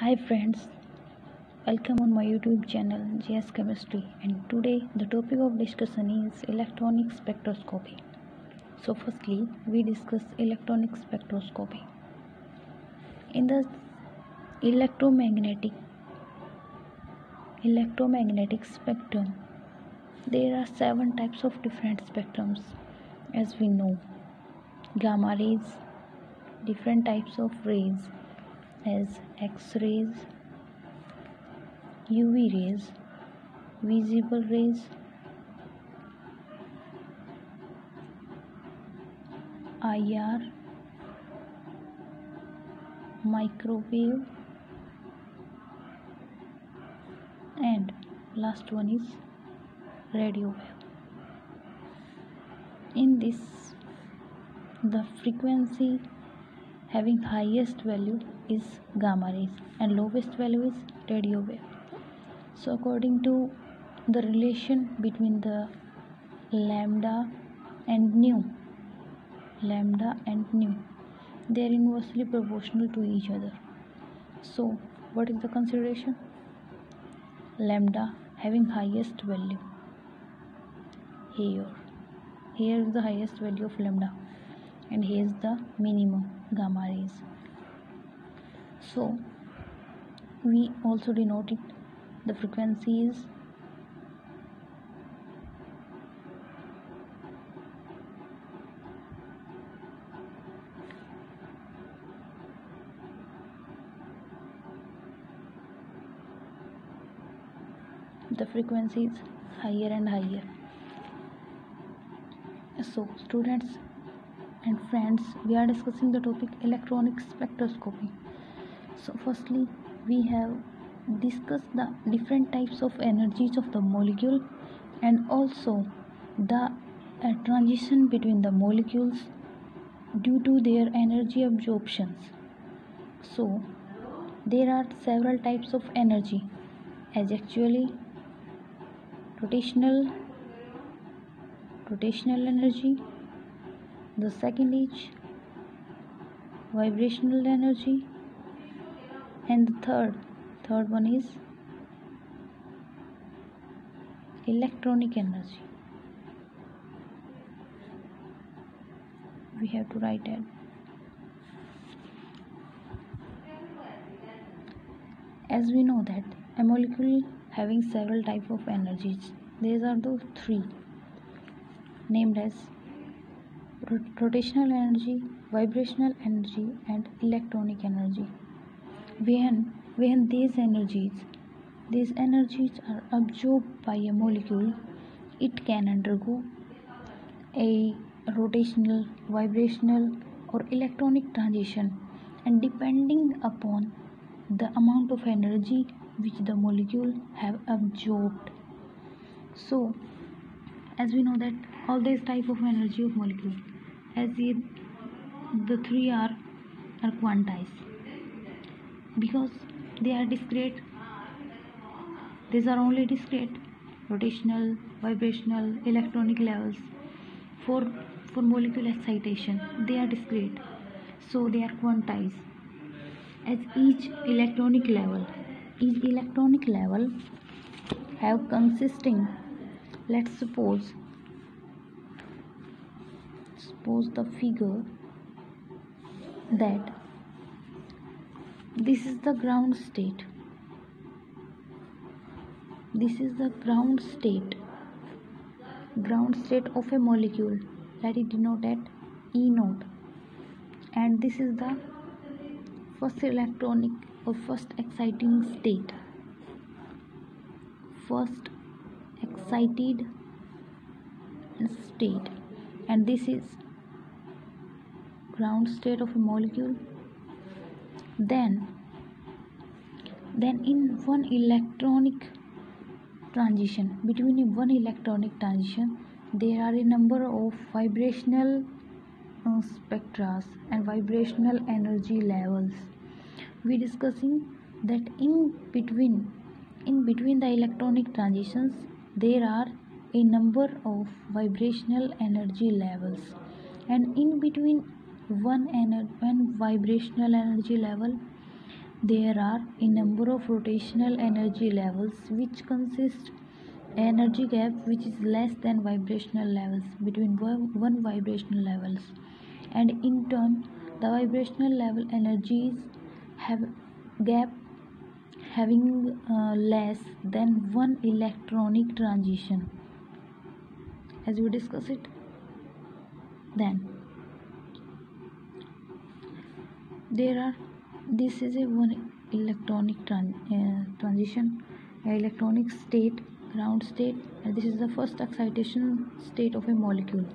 Hi friends, welcome on my YouTube channel JS Chemistry and today the topic of discussion is electronic spectroscopy. So firstly we discuss electronic spectroscopy. In the electromagnetic electromagnetic spectrum there are seven types of different spectrums as we know gamma rays different types of rays as x-rays uv rays visible rays ir microwave and last one is radio wave. In this the frequency having highest value is gamma rays and lowest value is radio wave. So according to the relation between the lambda and nu lambda and nu they are inversely proportional to each other. So what is the consideration? Lambda having highest value. Here here is the highest value of lambda and here is the minimum gamma rays so we also denote the frequency is the frequency is higher and higher. So students and friends we are discussing the topic electronic spectroscopy so firstly we have discussed the different types of energies of the molecule and also the uh, transition between the molecules due to their energy absorptions. So there are several types of energy as actually rotational rotational energy the second is vibrational energy and the third third one is electronic energy. We have to write it. As we know that a molecule having several type of energies these are the three named as rotational energy vibrational energy and electronic energy when when these energies these energies are absorbed by a molecule it can undergo a rotational vibrational or electronic transition and depending upon the amount of energy which the molecule have absorbed. So as we know that all these type of energy of molecule as the, the three are are quantized because they are discrete. These are only discrete rotational vibrational electronic levels for for molecule excitation. They are discrete. So they are quantized. As each electronic level each electronic level have consisting let's suppose suppose the figure that this is the ground state. This is the ground state. Ground state of a molecule. Let it denote at e naught. And this is the first electronic or first exciting state. First excited state. And this is ground state of a molecule then then in one electronic transition between one electronic transition there are a number of vibrational uh, spectra and vibrational energy levels. We discussing that in between in between the electronic transitions there are a number of vibrational energy levels. And in between one one vibrational energy level. There are a number of rotational energy levels which consist energy gap which is less than vibrational levels between one vibrational levels. And in turn the vibrational level energies have gap having uh, less than one electronic transition. As we discuss it then there are this is a one electronic tran uh, transition electronic state ground state. And this is the first excitation state of a molecule.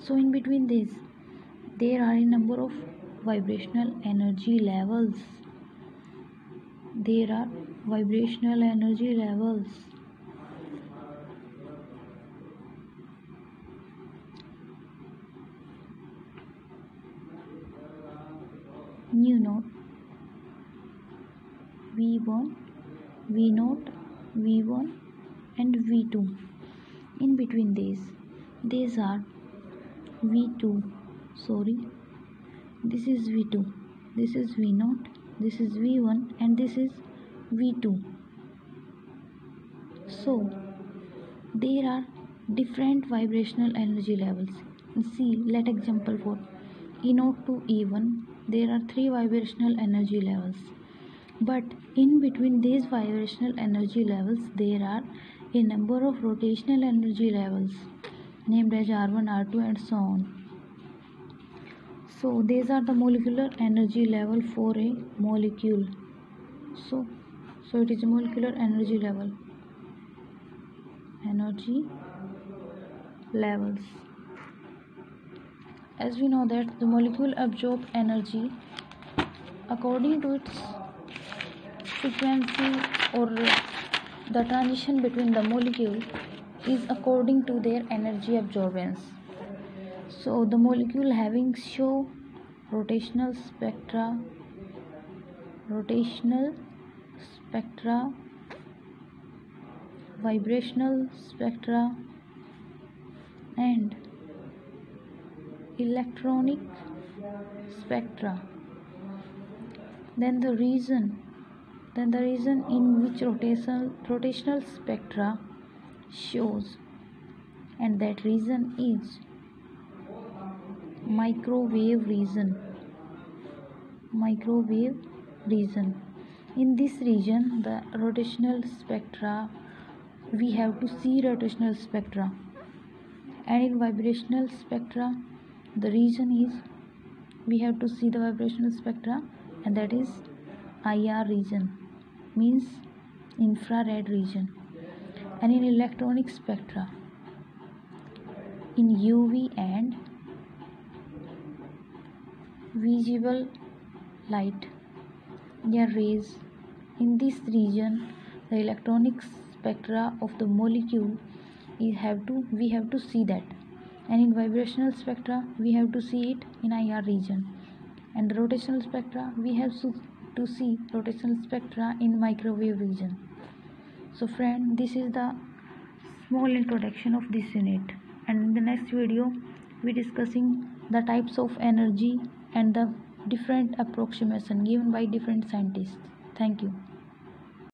So in between these there are a number of vibrational energy levels. There are vibrational energy levels nu naught v1 v naught v1 and v2 in between these these are v2 sorry. This is v2 this is v0 this is v1 and this is v2 so there are different vibrational energy levels. See let example for e0 to e1 there are three vibrational energy levels but in between these vibrational energy levels there are a number of rotational energy levels named as R1, R2 and so on. So these are the molecular energy level for a molecule. So, so it is a molecular energy level. Energy levels. As we know that the molecule absorb energy according to its frequency or the transition between the molecule is according to their energy absorbance. So the molecule having show rotational spectra, rotational spectra, vibrational spectra and electronic spectra. Then the reason then the reason in which rotational, rotational spectra shows. And that reason is microwave region microwave region in this region the rotational spectra we have to see rotational spectra. And in vibrational spectra the reason is we have to see the vibrational spectra and that is IR region means infrared region and in electronic spectra. In UV and visible light yeah rays. In this region the electronic spectra of the molecule is have to we have to see that and in vibrational spectra we have to see it in IR region and rotational spectra we have to see rotational spectra in microwave region. So friend, this is the small introduction of this unit and in the next video we discussing the types of energy and the different approximation given by different scientists. Thank you.